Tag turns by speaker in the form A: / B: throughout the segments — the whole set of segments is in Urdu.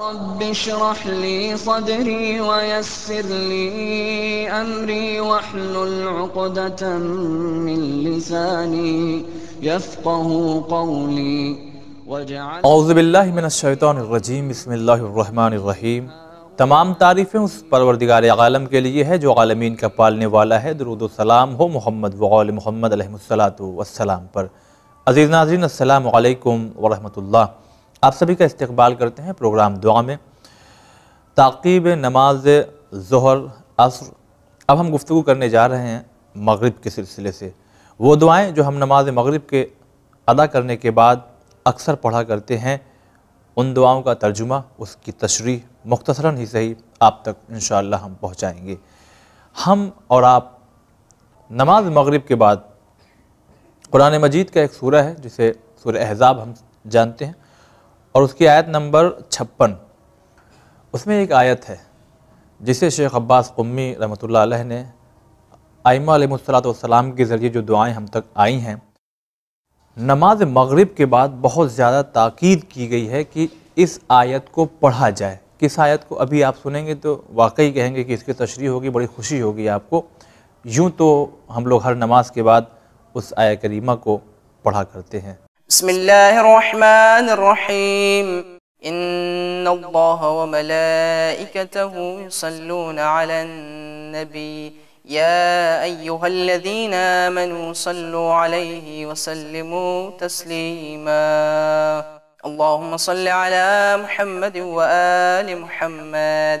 A: رب اشرح لي صدري ويسر لي أمري واحلل عقدة من لساني يفقه قولي. واجعل
B: أعوذ باللہ من الشیطان الرجیم بسم اللہ الرحمن الرحیم تمام تعریفیں اس پروردگار عالم کے لیے ہے جو عالمین کا پالنے والا ہے. درود و سلام ہو محمد وغول محمد علیہ السلام پر. عزیز ناظرین السلام علیکم ورحمۃ اللہ. آپ سبھی کا استقبال کرتے ہیں پروگرام دعا میں۔ تعقیب نماز ظہر، عصر۔ اب ہم گفتگو کرنے جا رہے ہیں مغرب کے سلسلے سے۔ وہ دعائیں جو ہم نماز مغرب کے ادا کرنے کے بعد اکثر پڑھا کرتے ہیں، ان دعاؤں کا ترجمہ اس کی تشریح مختصراً ہی صحیح آپ تک انشاءاللہ ہم پہنچائیں گے۔ ہم اور آپ نماز مغرب کے بعد قرآن مجید کا ایک سورہ ہے، جسے سورہ احزاب ہم جانتے ہیں۔ اور اس کی آیت نمبر چھپن۔ اس میں ایک آیت ہے، جسے شیخ عباس قمی رحمۃ اللہ علیہ نے آئمہ علیہ الصلاۃ والسلام کے ذریعے جو دعائیں ہم تک آئی ہیں، نماز مغرب کے بعد بہت زیادہ تاکید کی گئی ہے کہ اس آیت کو پڑھا جائے۔ کس آیت کو؟ ابھی آپ سنیں گے تو واقعی کہیں گے کہ اس کی تشریح ہوگی، بڑی خوشی ہوگی آپ کو۔ یوں تو ہم لوگ ہر نماز کے بعد اس آیہ کریمہ کو پڑھا کرتے ہیں۔
C: بسم الله الرحمن الرحيم إن الله وملائكته يصلون على النبي يا أيها الذين آمنوا صلوا عليه وسلموا تسليما اللهم صل على محمد وآل محمد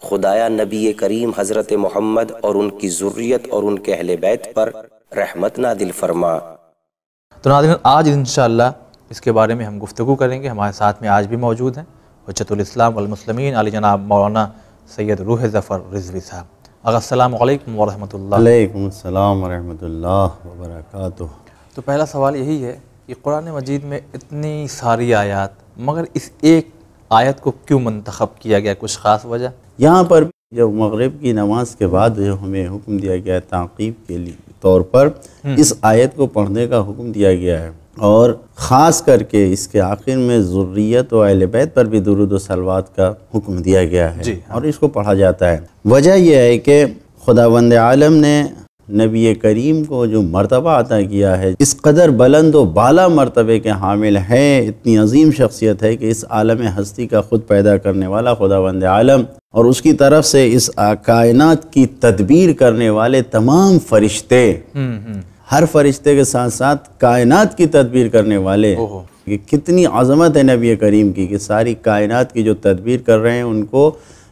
D: خدایا نبی کریم حضرت محمد اور ان کی ذریت اور ان کے اہل بیت پر رحمت نادل فرما۔
B: تو ناظرین آج انشاءاللہ اس کے بارے میں ہم گفتگو کریں گے۔ ہمارے ساتھ میں آج بھی موجود ہیں۔ حجت الاسلام والمسلمین علی جناب مولانا سید روح ظفر رضوی صاحب۔ اگر السلام علیکم ورحمۃ اللہ
E: علیکم السلام ورحمۃ اللہ وبرکاتہ۔
B: تو پہلا سوال یہی ہے کہ قرآن مجید میں اتنی ساری آیات مگر اس ایک آیت کو کیوں منتخب کیا گیا؟ کچھ خاص وجہ؟
E: یہاں پر جب مغرب کی نماز کے بعد جو ہمیں حکم دیا گیا ہے تعقیب کے لیے طور پر اس آیت کو پڑھنے کا حکم دیا گیا ہے۔ اور خاص کر کے اس کے آخر میں ضروریت و اہل بیت پر بھی درود و سلوات کا حکم دیا گیا ہے۔
B: جی،
E: اور اس کو پڑھا جاتا ہے۔ وجہ یہ ہے کہ خدا بند عالم نے نبی کریم کو جو مرتبہ عطا کیا ہے اس قدر بلند و بالا مرتبے کے حامل ہیں اتنی عظیم شخصیت ہے کہ اس عالم ہستی کا خود پیدا کرنے والا خدا بند عالم اور اس کی طرف سے اس کائنات کی تدبیر کرنے والے تمام فرشتے۔ ہر فرشتے کے ساتھ ساتھ کائنات کی تدبیر کرنے والے۔ کہ کتنی عظمت ہے نبی کریم کی کہ ساری کائنات کی جو تدبیر کر رہے ہیں ان کو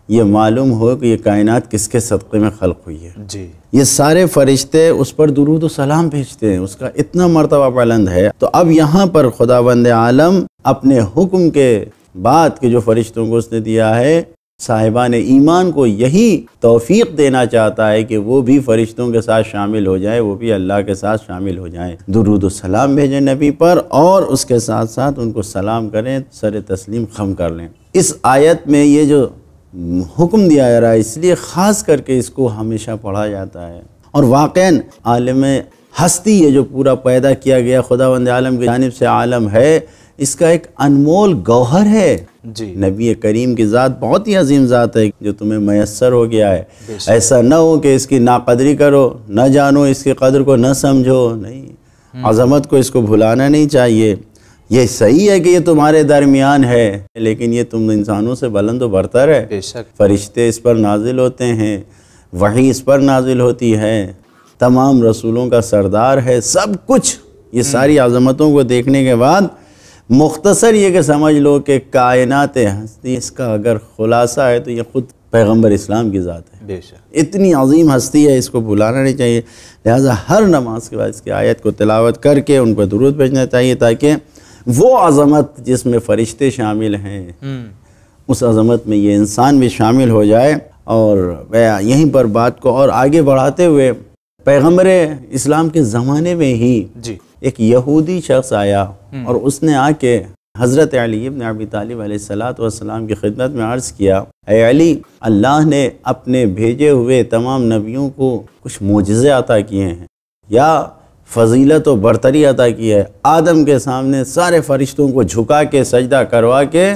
E: یہ معلوم ہو کہ یہ کائنات کس کے صدقے میں خلق ہوئی ہے۔
B: جی۔
E: یہ سارے فرشتے اس پر درود و سلام بھیجتے ہیں اس کا اتنا مرتبہ بلند ہے۔ تو اب یہاں پر خدا بند عالم اپنے حکم کے بعد کے جو فرشتوں کو اس نے دیا ہے صاحبان ایمان کو یہی توفیق دینا چاہتا ہے کہ وہ بھی فرشتوں کے ساتھ شامل ہو جائے وہ بھی اللہ کے ساتھ شامل ہو جائیں۔ درود و سلام بھیجیں نبی پر اور اس کے ساتھ ساتھ ان کو سلام کریں سر تسلیم خم کر لیں۔ اس آیت میں یہ جو حکم دیا جا رہا ہے اس لیے خاص کر کے اس کو ہمیشہ پڑھا جاتا ہے۔ اور واقعاً عالم ہستی یہ جو پورا پیدا کیا گیا خدا بند عالم کی جانب سے عالم ہے اس کا ایک انمول گوہر ہے۔
B: جی۔
E: نبی کریم کی ذات بہت ہی عظیم ذات ہے جو تمہیں میسر ہو گیا ہے۔ ایسا نہ ہو کہ اس کی ناقدری کرو نہ جانو اس کی قدر کو نہ سمجھو۔ نہیں۔ عظمت کو اس کو بھلانا نہیں چاہیے۔ یہ صحیح ہے کہ یہ تمہارے درمیان ہے لیکن یہ تم انسانوں سے بلند و برتر ہے۔
B: بے شک۔
E: فرشتے اس پر نازل ہوتے ہیں وحی اس پر نازل ہوتی ہے۔ تمام رسولوں کا سردار ہے سب کچھ۔ یہ ساری عظمتوں کو دیکھنے کے بعد مختصر یہ کہ سمجھ لو کہ کائنات ہستی اس کا اگر خلاصہ ہے تو یہ خود پیغمبر اسلام کی ذات ہے۔
B: بے شک۔
E: اتنی عظیم ہستی ہے اس کو بھلانا نہیں چاہیے۔ لہٰذا ہر نماز کے بعد اس کی آیت کو تلاوت کر کے ان پر درود بھیجنا چاہیے تاکہ وہ عظمت جس میں فرشتے شامل ہیں اس عظمت میں یہ انسان بھی شامل ہو جائے۔ اور یہیں پر بات کو اور آگے بڑھاتے ہوئے پیغمبر اسلام کے زمانے میں ہی
B: جی۔
E: ایک یہودی شخص آیا اور اس نے آ کے حضرت علی ابن ابی طالب علیہ السلاۃ والسلام کی خدمت میں عرض کیا اے علی اللہ نے اپنے بھیجے ہوئے تمام نبیوں کو کچھ معجزے عطا کیے ہیں۔ یا فضیلت و برتری عطا کی ہے۔ آدم کے سامنے سارے فرشتوں کو جھکا کے سجدہ کروا کے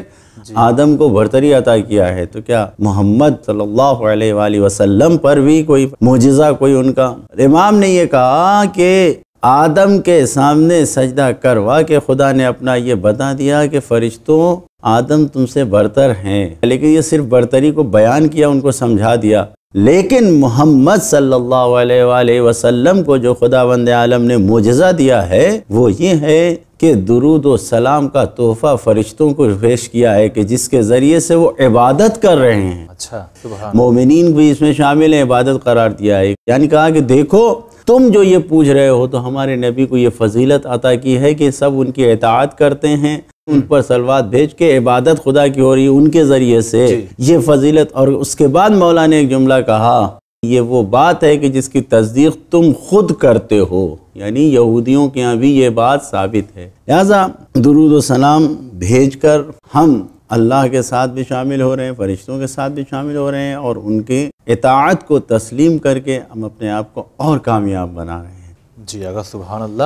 E: آدم کو برتری عطا کیا ہے۔ تو کیا محمد صلی اللہ علیہ وآلہ وسلم پر بھی کوئی معجزہ کوئی ان کا امام نے یہ کہا کہ آدم کے سامنے سجدہ کروا کے خدا نے اپنا یہ بتا دیا کہ فرشتوں آدم تم سے برتر ہیں۔ لیکن یہ صرف برتری کو بیان کیا ان کو سمجھا دیا۔ لیکن محمد صلی اللہ علیہ وآلہ وسلم کو جو خدا بند عالم نے معجزہ دیا ہے وہ یہ ہے کہ درود و سلام کا تحفہ فرشتوں کو پیش کیا ہے کہ جس کے ذریعے سے وہ عبادت کر رہے ہیں۔
B: اچھا سبحان
E: مومنین بھی اس میں شامل ہیں عبادت قرار دیا ہے۔ یعنی کہا کہ دیکھو تم جو یہ پوچھ رہے ہو تو ہمارے نبی کو یہ فضیلت عطا کی ہے کہ سب ان کی اطاعت کرتے ہیں۔ ان پر سلوات بھیج کے عبادت خدا کی ہو رہی ہے ان کے ذریعے سے یہ فضیلت اور اس کے بعد مولا نے ایک جملہ کہا یہ وہ بات ہے کہ جس کی تصدیق تم خود کرتے ہو۔ یعنی یہودیوں کے یہاں بھی یہ بات ثابت ہے۔ لہٰذا درود و سلام بھیج کر ہم اللہ کے ساتھ بھی شامل ہو رہے ہیں فرشتوں کے ساتھ بھی شامل ہو رہے ہیں اور ان کے اطاعت کو تسلیم کر کے ہم اپنے آپ کو اور کامیاب بنا رہے ہیں۔
B: جی اگر سبحان اللہ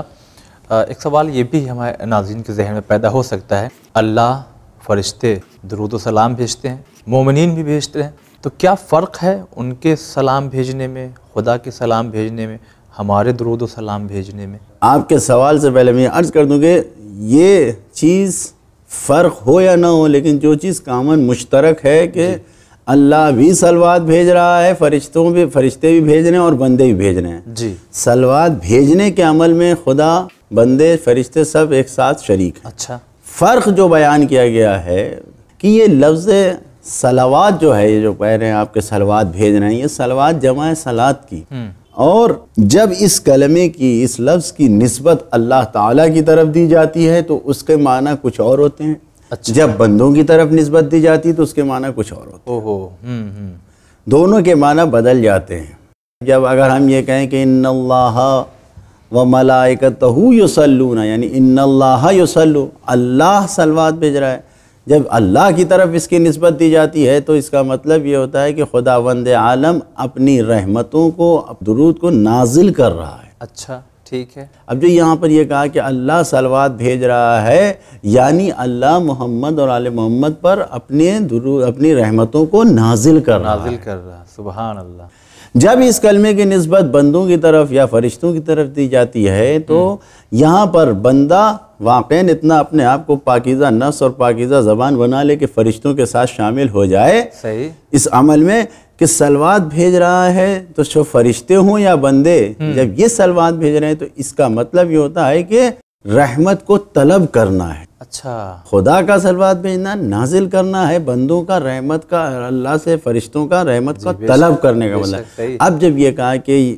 B: ایک سوال یہ بھی ہمارے ناظرین کے ذہن میں پیدا ہو سکتا ہے۔ اللہ فرشتے درود و سلام بھیجتے ہیں مومنین بھی بھیجتے ہیں۔ تو کیا فرق ہے ان کے سلام بھیجنے میں خدا کے سلام بھیجنے میں ہمارے درود و سلام بھیجنے میں؟
E: آپ کے سوال سے پہلے میں عرض کر دوں کہ یہ چیز فرق ہو یا نہ ہو لیکن جو چیز کامن مشترک ہے کہ اللہ بھی سلوات بھیج رہا ہے فرشتوں بھی فرشتے بھی بھیج رہے ہیں اور بندے بھی بھیج رہے ہیں۔
B: جی۔
E: سلوات بھیجنے کے عمل میں خدا بندے فرشتے سب ایک ساتھ شریک ہیں۔
B: اچھا۔
E: فرق جو بیان کیا گیا ہے کہ یہ لفظ سلوات جو ہے یہ جو کہہ رہے ہیں آپ کے سلوات بھیج رہے ہیں یہ سلوات جمع سلاد کی۔ اور جب اس کلمے کی اس لفظ کی نسبت اللہ تعالیٰ کی طرف دی جاتی ہے تو اس کے معنی کچھ اور ہوتے ہیں۔ جب بندوں کی طرف نسبت دی جاتی ہے تو اس کے معنی کچھ اور ہوتے ہیں۔ دونوں کے معنی بدل جاتے ہیں۔ جب اگر ہم یہ کہیں کہ ان اللہ و ملائکتہ یصلون یعنی ان اللہ یصلو، اللہ سلوات بھیج رہا ہے۔ جب اللہ کی طرف اس کی نسبت دی جاتی ہے تو اس کا مطلب یہ ہوتا ہے کہ خدا وند عالم اپنی رحمتوں کو، درود کو نازل کر رہا ہے۔
B: اچھا۔ ٹھیک ہے۔
E: اب جو یہاں پر یہ کہا کہ اللہ سلوات بھیج رہا ہے یعنی اللہ محمد اور آل محمد پر اپنے اپنی رحمتوں کو نازل کر رہا ہے۔
B: نازل کر رہا سبحان اللہ۔
E: جب اس کلمے کی نسبت بندوں کی طرف یا فرشتوں کی طرف دی جاتی ہے تو یہاں پر بندہ واقعاً اتنا اپنے آپ کو پاکیزہ نفس اور پاکیزہ زبان بنا لے کہ فرشتوں کے ساتھ شامل ہو جائے۔
B: صحیح۔
E: اس عمل میں کہ سلوات بھیج رہا ہے تو جو فرشتے ہوں یا بندے جب یہ سلوات بھیج رہے ہیں تو اس کا مطلب یہ ہوتا ہے کہ رحمت کو طلب کرنا ہے۔
B: اچھا۔
E: خدا کا سلوات بھیجنا نازل کرنا ہے بندوں کا رحمت کا اللہ سے فرشتوں کا رحمت کا طلب کرنے کا مطلب۔ اب جب یہ کہا کہ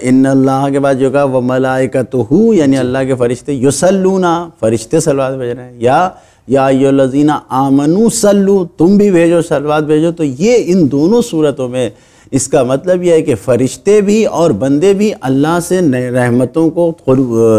E: ان اللہ کے بعد جو کہا وہ ملائکت یعنی اللہ کے فرشتے یسلونا فرشتے سلوات بھیج رہے ہیں۔ یا یا الذین آمنو سلو تم بھی بھیجو سلوات بھیجو۔ تو یہ ان دونوں صورتوں میں اس کا مطلب یہ ہے کہ فرشتے بھی اور بندے بھی اللہ سے رحمتوں کو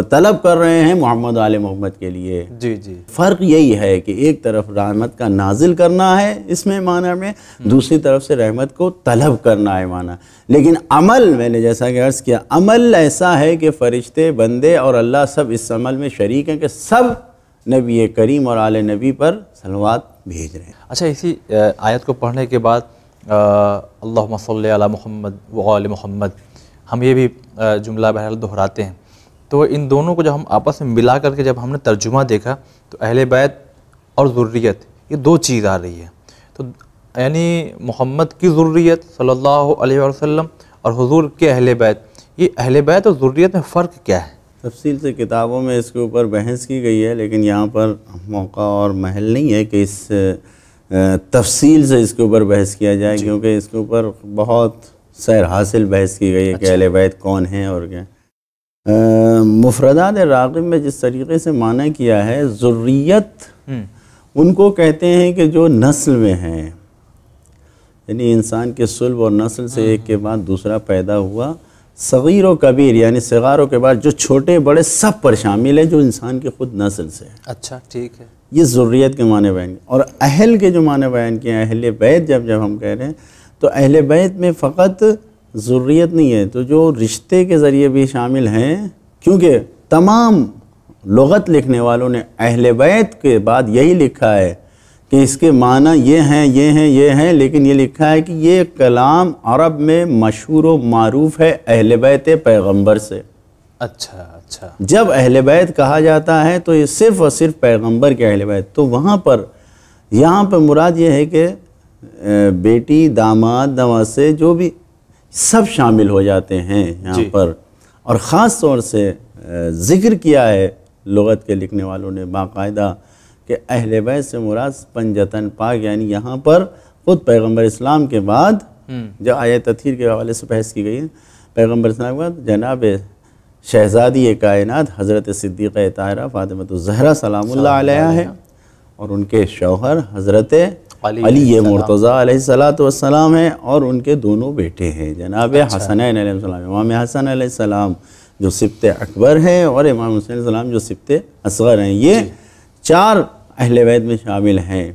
E: طلب کر رہے ہیں محمد علیہ محمد کے لیے۔
B: جی جی۔
E: فرق یہی ہے کہ ایک طرف رحمت کا نازل کرنا ہے اس میں معنی میں دوسری طرف سے رحمت کو طلب کرنا ہے معنی۔ لیکن عمل میں نے جیسا کہ عرض کیا عمل ایسا ہے کہ فرشتے بندے اور اللہ سب اس عمل میں شریک ہیں کہ سب نبی کریم اور آل نبی پر سلوات بھیج رہے ہیں۔
B: اچھا اسی آیت کو پڑھنے کے بعد اللہ صلی علی محمد وعلی محمد، ہم یہ بھی جملہ بہرحال دہراتے ہیں۔ تو ان دونوں کو جب ہم آپس میں ملا کر کے جب ہم نے ترجمہ دیکھا، تو اہل بیت اور ذریت، یہ دو چیز آ رہی ہے تو یعنی محمد کی ذریت صلی اللہ علیہ وسلم اور حضور کے اہل بیت، یہ اہل بیت اور ذریت میں فرق کیا ہے؟
E: تفصیل سے کتابوں میں اس کے اوپر بحث کی گئی ہے لیکن یہاں پر موقع اور محل نہیں ہے کہ اس تفصیل سے اس کے اوپر بحث کیا جائے کیونکہ اس کے اوپر بہت سیر حاصل بحث کی گئی ہے کہ اہل بیت کون ہیں اور کیا۔ مفردات راغب میں جس طریقے سے معنی کیا ہے ذریت
B: ہم،
E: ان کو کہتے ہیں کہ جو نسل میں ہیں یعنی انسان کے سلب اور نسل سے ایک کے بعد دوسرا پیدا ہوا صغیر و کبیر یعنی صغاروں کے بعد جو چھوٹے بڑے سب پر شامل ہیں جو انسان کی خود نسل سے ہیں۔
B: اچھا ٹھیک ہے۔
E: یہ ضروریت کے معنی بیان۔ کیے اور اہل کے جو معنی بیان کیے ہیں اہل بیت جب جب ہم کہہ رہے ہیں تو اہل بیت میں فقط ضروریت نہیں ہے۔ تو جو رشتے کے ذریعے بھی شامل ہیں کیونکہ تمام لغت لکھنے والوں نے اہل بیت کے بعد یہی لکھا ہے کہ اس کے معنی یہ ہیں یہ ہیں یہ ہیں لیکن یہ لکھا ہے کہ یہ کلام عرب میں مشہور و معروف ہے اہل بیت پیغمبر سے۔
B: اچھا اچھا۔
E: جب اہل بیت کہا جاتا ہے تو یہ صرف اور صرف پیغمبر کے اہل بیت۔ تو وہاں پر یہاں پر مراد یہ ہے کہ بیٹی داماد نواسے جو بھی سب شامل ہو جاتے ہیں یہاں
B: جی۔
E: پر۔ اور خاص طور سے ذکر کیا ہے لغت کے لکھنے والوں نے باقاعدہ کہ اہل بیت سے مراد پنجتن پاک یعنی یہاں پر خود پیغمبر اسلام کے بعد جو آیت تطہیر کے حوالے سے بحث کی گئی ہے پیغمبر اسلام کے بعد جناب شہزادی کائنات حضرت صدیقہ طاہرہ فاطمۃ الزہرا سلام اللہ علیہ ہے اور ان کے شوہر حضرت
B: علی
E: علی مرتضیٰ علیہ السلام والسلام ہیں اور ان کے دونوں بیٹے ہیں۔ جناب حسنین علیہ السلام امام حسن علیہ السلام جو سبت اکبر ہیں اور امام حسین علیہ السلام جو سبت اصغر ہیں۔ یہ چار اہل بیت میں شامل ہیں۔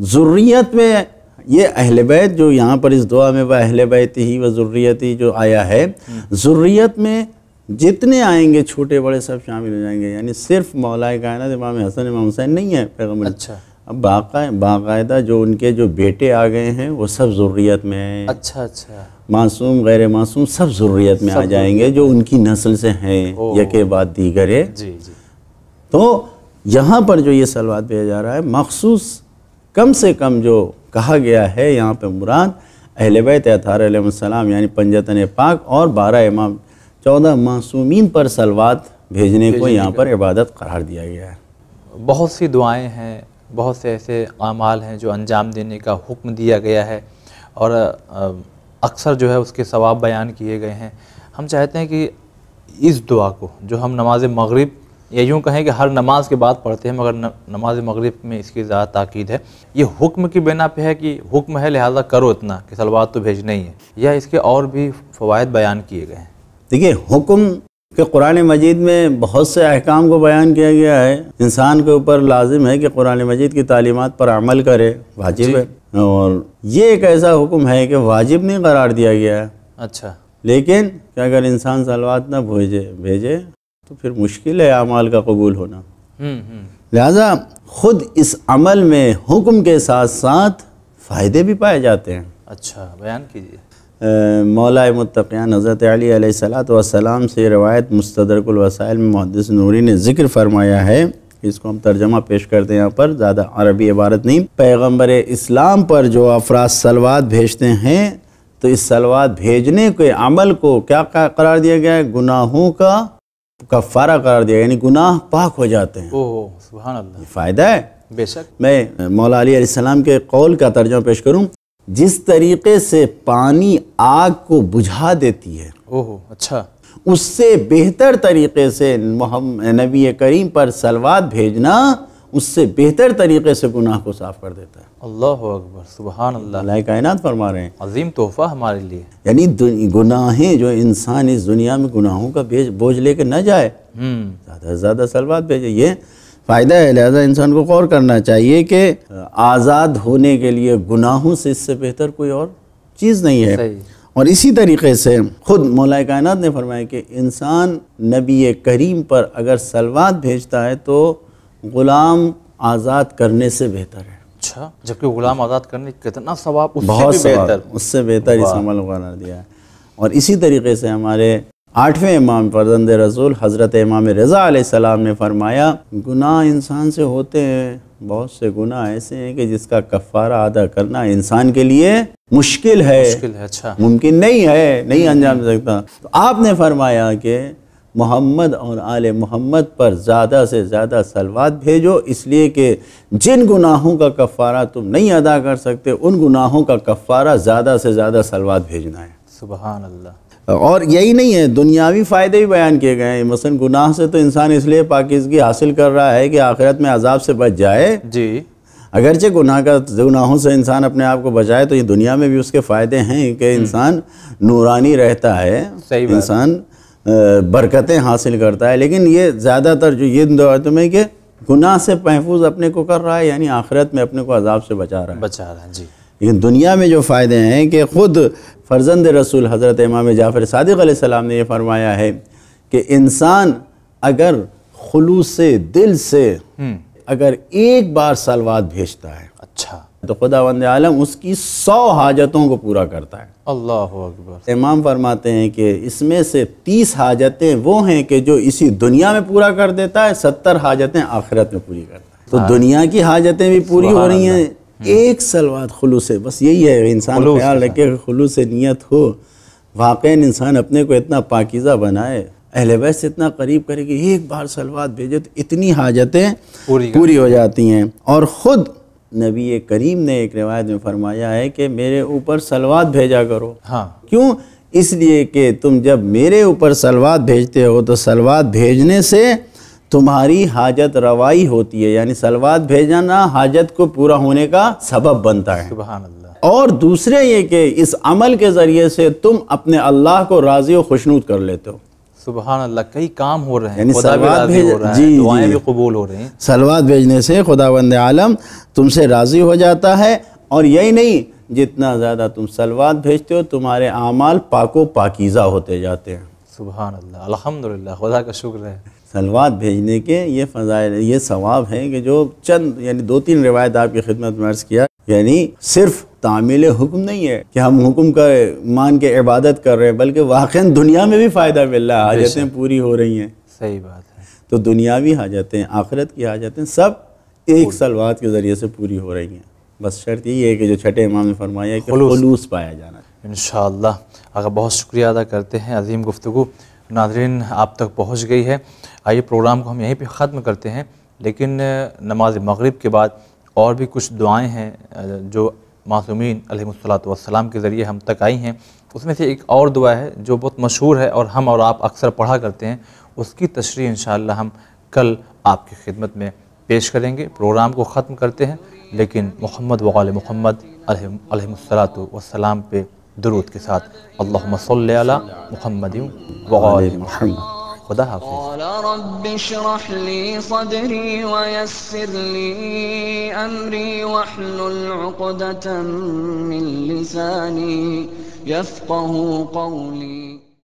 E: ذریت میں یہ اہل بیت جو یہاں پر اس دعا میں وہ اہل بیت ہی و ذریتی جو آیا ہے ذریت میں جتنے آئیں گے چھوٹے بڑے سب شامل ہو جائیں گے۔ یعنی صرف مولا کائنات امام حسن امام حسین نہیں ہے پیغمبر۔
B: اچھا۔
E: اب باقاع باقاعدہ جو ان کے جو بیٹے آ گئے ہیں وہ سب ضروریت میں ہیں۔
B: اچھا اچھا۔
E: معصوم غیر معصوم سب ضروریت میں آ جائیں گے جو ان کی نسل سے ہیں یکے بعد دیگر ہے
B: جی جی۔
E: تو یہاں پر جو یہ سلوات بھیجا جا رہا ہے مخصوص کم سے کم جو کہا گیا ہے یہاں پہ مراد اہل بیت اطہار علیہ السلام یعنی پنجتن پاک اور بارہ امام چودہ معصومین پر سلوات بھیجنے کو یہاں پر عبادت قرار دیا گیا ہے۔
B: بہت سی دعائیں ہیں بہت سے ایسے اعمال ہیں جو انجام دینے کا حکم دیا گیا ہے اور اکثر جو ہے اس کے ثواب بیان کیے گئے ہیں۔ ہم چاہتے ہیں کہ اس دعا کو جو ہم نماز مغرب یا یوں کہیں کہ ہر نماز کے بعد پڑھتے ہیں مگر نماز مغرب میں اس کی زیادہ تاکید ہے۔ یہ حکم کی بنا پہ ہے کہ حکم ہے لہذا کرو اتنا کہ سلوات تو بھیجنا ہی ہے یا اس کے اور بھی فوائد بیان کیے گئے ہیں۔
E: دیکھیے حکم کہ قرآن مجید میں بہت سے احکام کو بیان کیا گیا ہے۔ انسان کے اوپر لازم ہے کہ قرآن مجید کی تعلیمات پر عمل کرے واجب ہے۔ اور یہ ایک ایسا حکم ہے کہ واجب نہیں قرار دیا گیا۔ ہے
B: اچھا۔
E: لیکن کہ اگر انسان سلوات نہ بھیجے بھیجے تو پھر مشکل ہے اعمال کا قبول ہونا۔ لہذا خود اس عمل میں حکم کے ساتھ ساتھ فائدے بھی پائے جاتے ہیں۔
B: اچھا بیان کیجیے
E: مولا متقیان حضرت علی علیہ السلاۃ والسلام سے روایت مستدرک الوسائل میں محدث نوری نے ذکر فرمایا ہے۔ اس کو ہم ترجمہ پیش کرتے ہیں یہاں پر زیادہ عربی عبارت نہیں۔ پیغمبر اسلام پر جو افراد سلوات بھیجتے ہیں تو اس سلوات بھیجنے کے عمل کو کیا قرار دیا گیا ہے؟ گناہوں کا کفارہ قرار دیا یعنی گناہ پاک ہو جاتے ہیں۔
B: اوہ سبحان اللہ۔
E: یہ فائدہ ہے؟
B: بے شک۔
E: میں مولا علی علیہ السلام کے قول کا ترجمہ پیش کروں۔ جس طریقے سے پانی آگ کو بجھا دیتی ہے
B: اوہ اچھا۔
E: اس سے بہتر طریقے سے نبی کریم پر سلوات بھیجنا اس سے بہتر طریقے سے گناہ کو صاف کر دیتا ہے۔
B: اللہ اکبر سبحان اللہ۔
E: اللہ کائنات فرما رہے ہیں۔
B: عظیم تحفہ ہمارے لیے۔
E: یعنی گناہیں جو انسان اس دنیا میں گناہوں کا بوجھ لے کے نہ جائے زیادہ سے زیادہ سلوات بھیجے۔ یہ فائدہ ہے لہذا انسان کو غور کرنا چاہیے کہ آزاد ہونے کے لیے گناہوں سے اس سے بہتر کوئی اور چیز نہیں ہے۔
B: صحیح۔
E: اور اسی طریقے سے خود مولا کائنات نے فرمایا کہ انسان نبی کریم پر اگر سلوات بھیجتا ہے تو غلام آزاد کرنے سے بہتر ہے۔
B: اچھا جبکہ غلام آزاد کرنے کتنا ثواب اس سے
E: بہت
B: بھی
E: ثواب،
B: بہتر
E: اس سے بہتر اس عمل کو قرار دیا۔ ہے اور اسی طریقے سے ہمارے آٹھویں امام فرزند رسول حضرت امام رضا علیہ السلام نے فرمایا گناہ انسان سے ہوتے ہیں بہت سے گناہ ایسے ہیں کہ جس کا کفارہ ادا کرنا انسان کے لیے مشکل ہے۔
B: مشکل ہے اچھا۔
E: ممکن نہیں ہے نہیں انجام دے سکتا۔ تو آپ نے فرمایا کہ محمد اور آل محمد پر زیادہ سے زیادہ سلوات بھیجو اس لیے کہ جن گناہوں کا کفارہ تم نہیں ادا کر سکتے ان گناہوں کا کفارہ زیادہ سے زیادہ سلوات بھیجنا ہے۔
B: سبحان اللہ۔
E: اور یہی نہیں ہے دنیاوی فائدے بھی بیان کیے گئے ہیں۔ مثلا گناہ سے تو انسان اس لیے پاکیزگی حاصل کر رہا ہے کہ آخرت میں عذاب سے بچ جائے۔
B: جی۔
E: اگرچہ گناہ کا گناہوں سے انسان اپنے آپ کو بچائے تو یہ دنیا میں بھی اس کے فائدے ہیں کہ انسان نورانی رہتا ہے۔
B: صحیح بات۔
E: انسان برکتیں حاصل کرتا ہے۔ لیکن یہ زیادہ تر جو یہ دعوتوں میں کہ گناہ سے محفوظ اپنے کو کر رہا ہے یعنی آخرت میں اپنے کو عذاب سے بچا رہا ہے۔
B: بچا رہا ہے جی۔
E: لیکن دنیا میں جو فائدے ہیں کہ خود فرزند رسول حضرت امام جعفر صادق علیہ السلام نے یہ فرمایا ہے کہ انسان اگر خلوص دل سے اگر ایک بار سلوات بھیجتا ہے
B: اچھا۔
E: تو خدا وند عالم اس کی سو حاجتوں کو پورا کرتا ہے۔
B: اللہ اکبر۔
E: امام فرماتے ہیں کہ اس میں سے تیس حاجتیں وہ ہیں کہ جو اسی دنیا میں پورا کر دیتا ہے ستر حاجتیں آخرت میں پوری کرتا ہے۔ تو دنیا کی حاجتیں بھی پوری ہو رہی ہیں۔ ایک سلوات خلوص سے بس یہی ہے۔ انسان خیال رکھے کہ خلوص نیت ہو۔ واقع انسان اپنے کو اتنا پاکیزہ بنائے۔ اہل بیت سے اتنا قریب کرے کہ ایک بار سلوات بھیجے تو اتنی حاجتیں
B: پوری
E: پوری ہو جاتی ہیں۔ اور خود نبی کریم نے ایک روایت میں فرمایا ہے کہ میرے اوپر سلوات بھیجا کرو۔
B: ہاں۔
E: کیوں؟ اس لیے کہ تم جب میرے اوپر سلوات بھیجتے ہو تو سلوات بھیجنے سے تمہاری حاجت روائی ہوتی ہے۔ یعنی سلوات بھیجنا حاجت کو پورا ہونے کا سبب بنتا ہے۔
B: سبحان اللہ۔
E: اور دوسرے یہ کہ اس عمل کے ذریعے سے تم اپنے اللہ کو راضی و خوشنود کر لیتے ہو۔
B: سبحان اللہ کئی کام ہو رہے ہیں
E: یعنی
B: خدا بھی راضی
E: بھیج-
B: ہو رہا ہے
E: جی،
B: دعائیں
E: جی۔
B: بھی قبول ہو رہی ہیں۔
E: سلوات بھیجنے سے خدا بند عالم تم سے راضی ہو جاتا ہے اور یہی نہیں جتنا زیادہ تم سلوات بھیجتے ہو تمہارے اعمال پاک و پاکیزہ ہوتے جاتے ہیں۔
B: سبحان اللہ الحمدللہ خدا کا شکر ہے۔
E: سلوات بھیجنے کے یہ فضائل یہ ثواب ہیں کہ جو چند یعنی دو تین روایت آپ کی خدمت میں عرض کیا یعنی صرف تعمیل حکم نہیں ہے کہ ہم حکم کا مان کے عبادت کر رہے ہیں بلکہ واقعا دنیا میں بھی فائدہ مل رہا ہے حاجتیں پوری ہو رہی ہیں۔
B: صحیح بات ہے۔
E: تو دنیاوی حاجتیں آخرت کی حاجتیں سب ایک سلوات کے ذریعے سے پوری ہو رہی ہیں۔ بس شرط یہی ہے کہ جو چھٹے امام نے فرمایا ہے کہ خلوص پایا جانا۔
B: انشاءاللہ۔ اگر بہت شکریہ ادا کرتے ہیں عظیم گفتگو۔ ناظرین آپ تک پہنچ گئی ہے۔ آئیے پروگرام کو ہم یہیں پہ ختم کرتے ہیں۔ لیکن نماز مغرب کے بعد اور بھی کچھ دعائیں ہیں جو معصومین علیہ الصلاۃ والسلام کے ذریعے ہم تک آئی ہیں۔ اس میں سے ایک اور دعا ہے جو بہت مشہور ہے اور ہم اور آپ اکثر پڑھا کرتے ہیں۔ اس کی تشریح انشاءاللہ ہم کل آپ کی خدمت میں پیش کریں گے۔ پروگرام کو ختم کرتے ہیں، لیکن محمد وغال محمد علیہ الصلاۃ والسلام پہ درود کے ساتھ۔ اللہم صلی علی محمد وغال محمد۔ خدا حافظ
A: قال رب اشرح لي صدري ويسر لي أمري واحلل عقدة من لساني يفقه قولي.